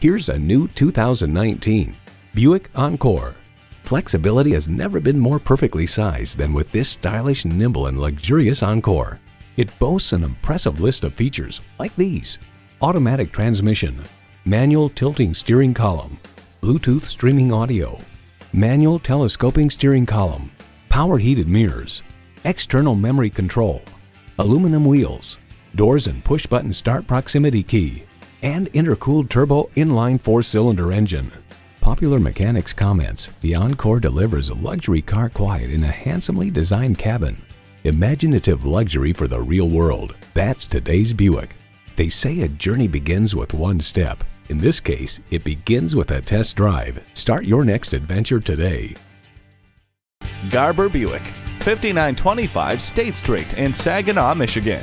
Here's a new 2019 Buick Encore. Flexibility has never been more perfectly sized than with this stylish, nimble, and luxurious Encore. It boasts an impressive list of features like these. Automatic transmission, manual tilting steering column, Bluetooth streaming audio, manual telescoping steering column, power heated mirrors, external memory control, aluminum wheels, doors and push button start proximity key, and intercooled turbo inline four cylinder engine. Popular Mechanics comments the Encore delivers a luxury car quiet in a handsomely designed cabin. Imaginative luxury for the real world. That's today's Buick. They say a journey begins with one step. In this case, it begins with a test drive. Start your next adventure today. Garber Buick, 5925 State Street in Saginaw, Michigan.